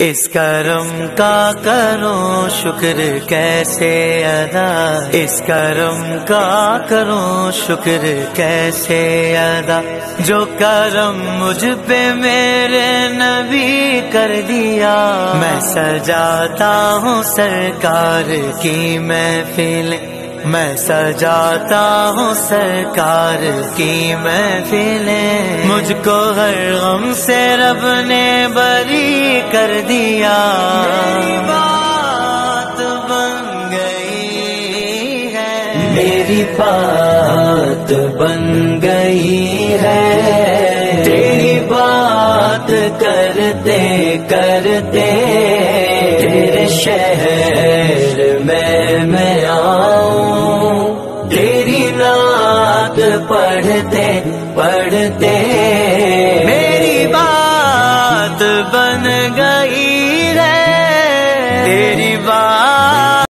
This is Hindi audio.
इस करम का करो शुक्र कैसे अदा? इस करम का करो शुक्र कैसे अदा? जो करम मुझ पे मेरे नबी कर दिया, मैं सजाता हूँ सरकार की महफिल। मैं सजाता हूँ सरकार की महफिलें। मुझको हर गम से रब ने बरी कर दिया। मेरी बात बन गई है। मेरी बात बन गई है। तेरी बात करते करते तेरे शहर पढ़ते पढ़ते